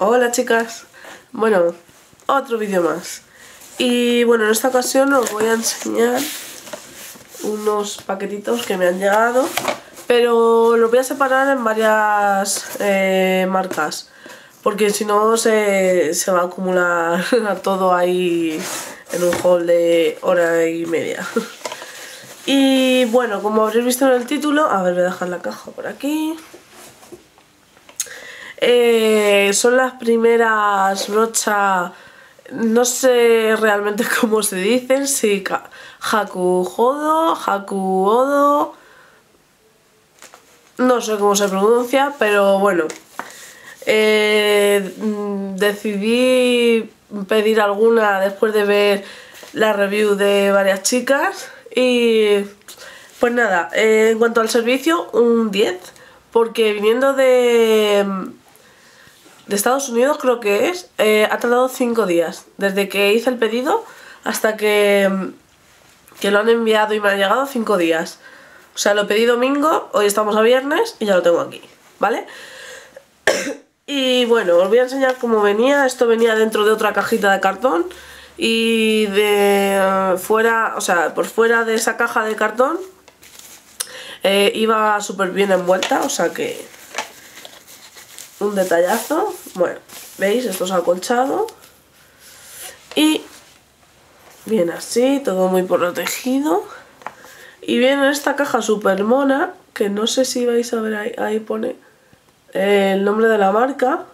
Hola chicas, bueno, otro vídeo más. Y bueno, en esta ocasión os voy a enseñar unos paquetitos que me han llegado pero los voy a separar en varias eh, marcas porque si no se, se va a acumular todo ahí en un haul de hora y media. Y bueno, como habréis visto en el título, a ver, voy a dejar la caja por aquí eh, son las primeras brochas, no sé realmente cómo se dicen, si Haku Jodo, Haku Odo, no sé cómo se pronuncia, pero bueno, eh, decidí pedir alguna después de ver la review de varias chicas y pues nada, eh, en cuanto al servicio, un 10, porque viniendo de de Estados Unidos creo que es, eh, ha tardado 5 días, desde que hice el pedido hasta que, que lo han enviado y me ha llegado 5 días. O sea, lo pedí domingo, hoy estamos a viernes y ya lo tengo aquí, ¿vale? y bueno, os voy a enseñar cómo venía, esto venía dentro de otra cajita de cartón y de eh, fuera, o sea, por fuera de esa caja de cartón eh, iba súper bien envuelta, o sea que un detallazo. Bueno, ¿veis? Esto es acolchado. Y viene así, todo muy protegido. Y viene esta caja super mona, que no sé si vais a ver ahí, ahí pone el nombre de la marca.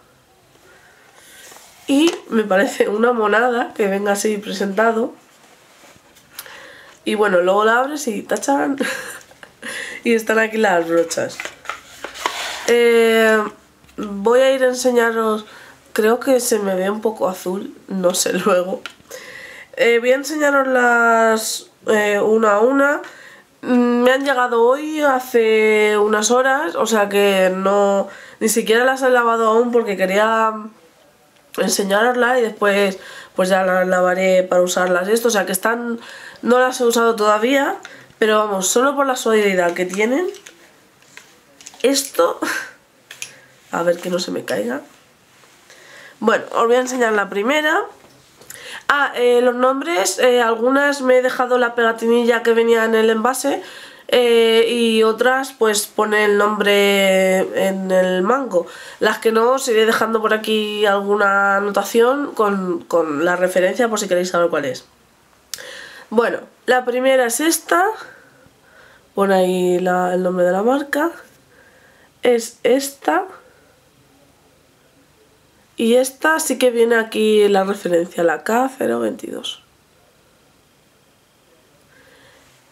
Y me parece una monada que venga así presentado. Y bueno, luego la abres y tachan. y están aquí las brochas. Eh, voy a ir a enseñaros, creo que se me ve un poco azul, no sé luego. Eh, voy a enseñaros las eh, una a una. Mm, me han llegado hoy hace unas horas, o sea que no ni siquiera las he lavado aún porque quería enseñaroslas y después pues ya las lavaré para usarlas esto, o sea que están no las he usado todavía, pero vamos, solo por la suavidad que tienen esto a ver que no se me caiga. Bueno, os voy a enseñar la primera. Ah, eh, los nombres, eh, algunas me he dejado la pegatinilla que venía en el envase eh, y otras pues pone el nombre en el mango. Las que no, os iré dejando por aquí alguna anotación con, la referencia por si queréis saber cuál es. Bueno, la primera es esta, pone ahí el nombre de la marca, es esta y esta sí que viene aquí la referencia, la K022.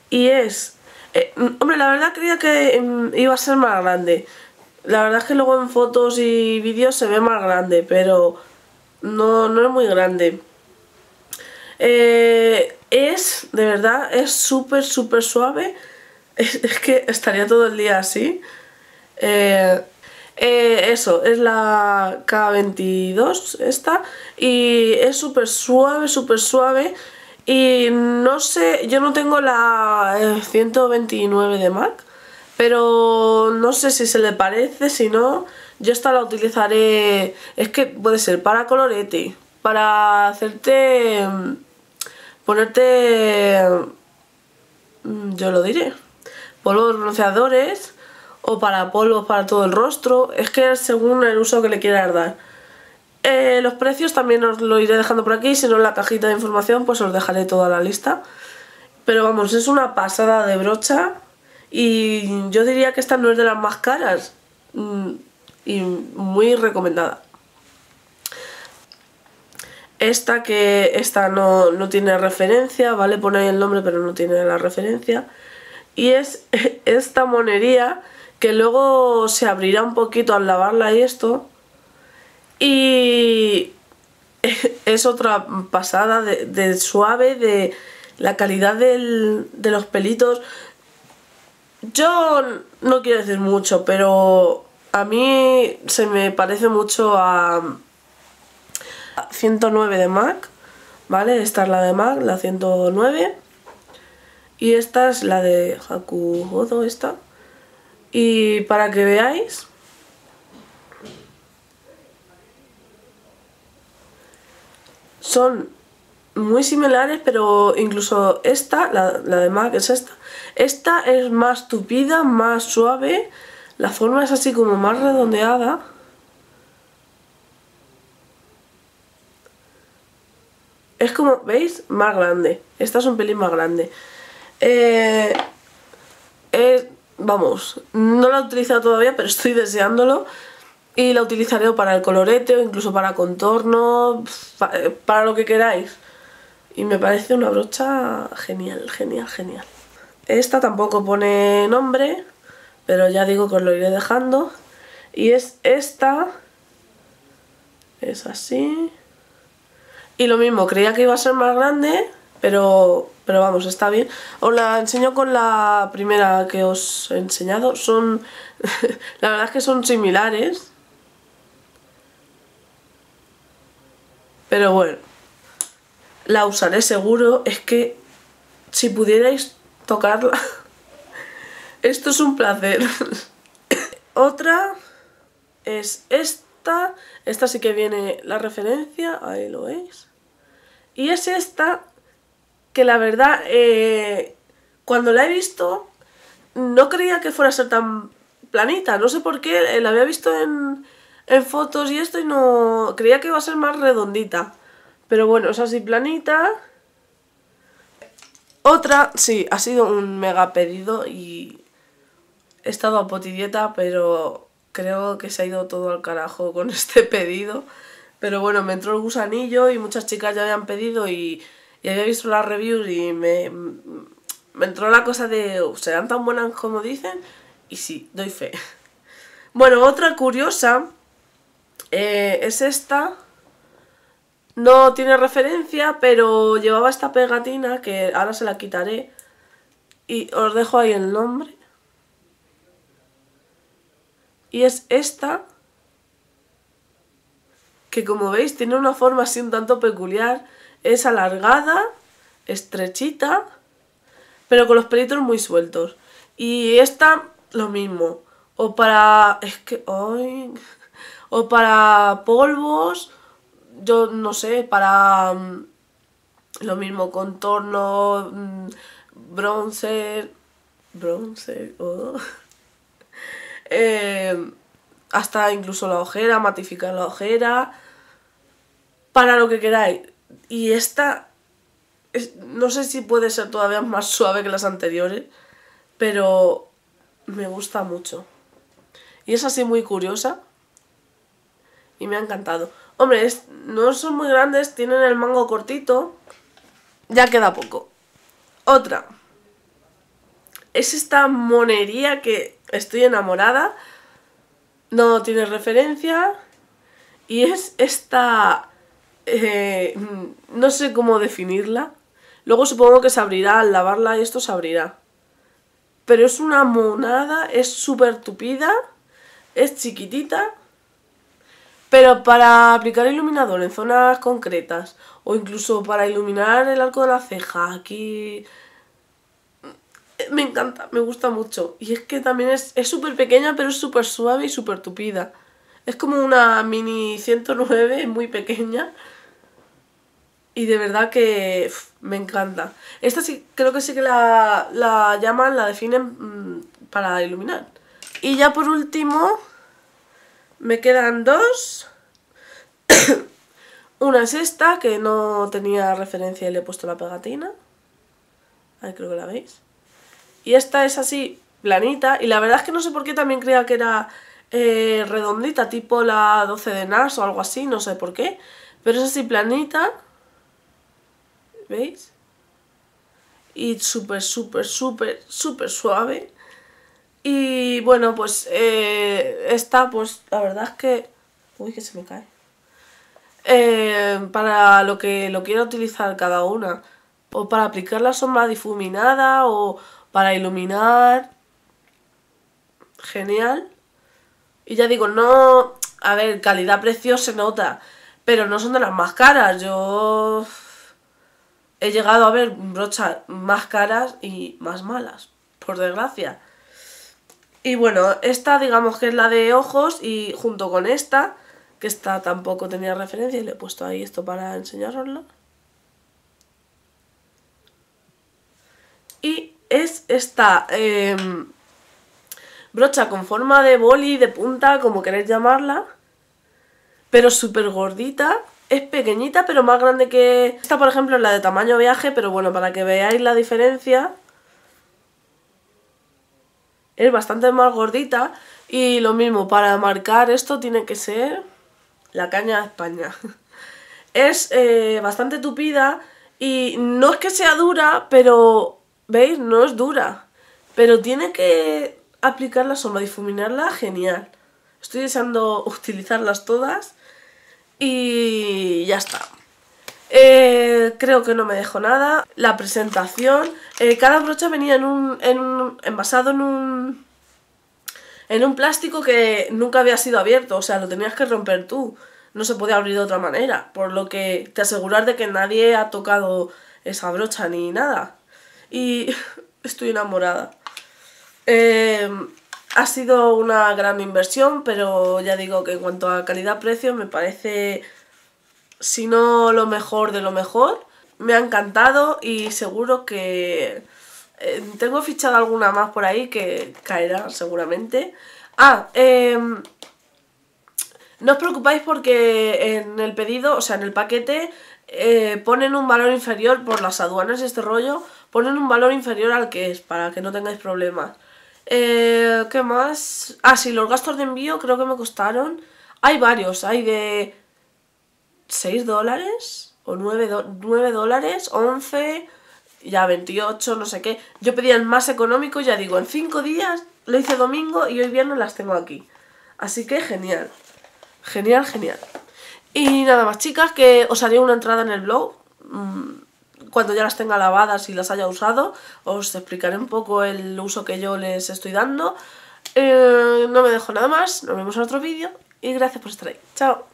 Y es... Eh, hombre, la verdad creía que em, iba a ser más grande. La verdad es que luego en fotos y vídeos se ve más grande, pero no, no es muy grande. Eh, es, de verdad, es súper, súper suave. Es, que estaría todo el día así. Eh, eh, eso, es la K22 esta y es súper suave, súper suave y no sé, yo no tengo la 129 de MAC pero no sé si se le parece, si no, yo esta la utilizaré, es que puede ser para colorete, para hacerte, ponerte, mm, yo lo diré, polvos bronceadores o para polvos para todo el rostro, es que según el uso que le quieras dar. Eh, los precios también os lo iré dejando por aquí, si no en la cajita de información pues os dejaré toda la lista. Pero vamos, es una pasada de brocha y yo diría que esta no es de las más caras mm, y muy recomendada. Esta que esta no, no tiene referencia, ¿vale? Pone el nombre pero no tiene la referencia. Y es esta monería que luego se abrirá un poquito al lavarla y esto. Y es otra pasada de, suave, de la calidad de los pelitos. Yo no quiero decir mucho, pero a mí se me parece mucho a 109 de MAC, ¿vale? Esta es la de MAC, la 109. Y esta es la de Haku esta. Y para que veáis, son muy similares, pero incluso esta, la, la de MAC es esta, esta es más tupida, más suave, la forma es así como más redondeada. Es como, ¿veis? Más grande. Esta es un pelín más grande. Eh, vamos, no la he utilizado todavía, pero estoy deseándolo. Y la utilizaré para el colorete o incluso para contorno, eh, para lo que queráis. Y me parece una brocha genial, genial, genial. Esta tampoco pone nombre, pero ya digo que os lo iré dejando. Y es esta. Es así. Y lo mismo, creía que iba a ser más grande, pero, pero vamos, está bien. Os la enseño con la primera que os he enseñado. Son, la verdad es que son similares. Pero bueno, la usaré seguro. Es que si pudierais tocarla, esto es un placer. Otra es esta. Esta sí que viene la referencia, ahí lo veis. Y es esta que la verdad, eh, cuando la he visto, no creía que fuera a ser tan planita. No sé por qué, eh, la había visto en, en fotos y esto y no... Creía que iba a ser más redondita. Pero bueno, es así planita. Otra, sí, ha sido un mega pedido y he estado a potidieta, pero creo que se ha ido todo al carajo con este pedido. Pero bueno, me entró el gusanillo y muchas chicas ya habían pedido y, había visto las reviews y me, me entró la cosa de, ¿serán tan buenas como dicen? Y sí, doy fe. Bueno, otra curiosa eh, es esta. No tiene referencia, pero llevaba esta pegatina que ahora se la quitaré. Y os dejo ahí el nombre. Y es esta que como veis tiene una forma así un tanto peculiar. Es alargada, estrechita, pero con los pelitos muy sueltos. Y esta, lo mismo. O para... es que... o para polvos, yo no sé, para... Mm, lo mismo, contorno, mm, bronzer... Bronzer... Oh. Eh, hasta incluso la ojera, matificar la ojera para lo que queráis. Y esta, no sé si puede ser todavía más suave que las anteriores, pero me gusta mucho. Y es así muy curiosa. Y me ha encantado. Hombre, no son muy grandes, tienen el mango cortito. Ya queda poco. Otra. Es esta monería que estoy enamorada. No tiene referencia. Y es esta eh, no sé cómo definirla. Luego supongo que se abrirá al lavarla esto se abrirá. Pero es una monada, es súper tupida, es chiquitita. Pero para aplicar iluminador en zonas concretas o incluso para iluminar el arco de la ceja, aquí me encanta, me gusta mucho. Y es que también es súper pequeña pero es súper suave y súper tupida. Es como una mini 109, muy pequeña. Y de verdad que me encanta. Esta sí, creo que sí que la, la llaman, la definen mm, para iluminar. Y ya por último, me quedan dos. Una es esta, que no tenía referencia y le he puesto la pegatina. Ahí creo que la veis. Y esta es así, planita. Y la verdad es que no sé por qué también creía que era eh, redondita, tipo la 12 de NAS o algo así, no sé por qué. Pero es así planita. ¿Veis? Y súper, súper, súper, súper suave. Y bueno, pues eh, esta, pues la verdad es que... Uy, que se me cae. Eh, para lo que lo quiera utilizar cada una. O para aplicar la sombra difuminada o para iluminar. Genial. Y ya digo, no... A ver, calidad-precio se nota. Pero no son de las más caras. Yo he llegado a ver brochas más caras y más malas, por desgracia. Y bueno, esta digamos que es la de ojos y junto con esta, que esta tampoco tenía referencia y le he puesto ahí esto para enseñaroslo. Y es esta em, brocha con forma de boli, de punta, como queréis llamarla, pero súper gordita. Es pequeñita, pero más grande que... Esta, por ejemplo, es la de tamaño viaje, pero bueno, para que veáis la diferencia... Es bastante más gordita y lo mismo, para marcar esto tiene que ser la caña de España. Es eh, bastante tupida y no es que sea dura, pero ¿Veis? No es dura. Pero tiene que aplicar la difuminarla, genial. Estoy deseando utilizarlas todas. Y ya está. Eh, creo que no me dejo nada. La presentación. Eh, cada brocha venía en un, en envasado en un, en un plástico que nunca había sido abierto. O sea, lo tenías que romper tú. No se podía abrir de otra manera. Por lo que te asegurar de que nadie ha tocado esa brocha ni nada y estoy enamorada. Eh, ha sido una gran inversión, pero ya digo que en cuanto a calidad-precio me parece, si no lo mejor de lo mejor. Me ha encantado y seguro que eh, tengo fichado alguna más por ahí que caerá seguramente. Ah, em, no os preocupáis porque en el pedido, o sea, en el paquete, eh, ponen un valor inferior por las aduanas y este rollo, ponen un valor inferior al que es, para que no tengáis problemas. Eh, ¿Qué más? Ah, sí, los gastos de envío creo que me costaron. Hay varios, hay de 6 dólares o 9, 9 dólares, 11, ya 28, no sé qué. Yo pedía el más económico, ya digo, en 5 días lo hice domingo y hoy viernes las tengo aquí. Así que genial, genial, genial. Y nada más chicas, que os haré una entrada en el blog. Mm, cuando ya las tenga lavadas y las haya usado, os explicaré un poco el uso que yo les estoy dando. Eh, no me dejo nada más, nos vemos en otro vídeo y gracias por estar ahí. Chao.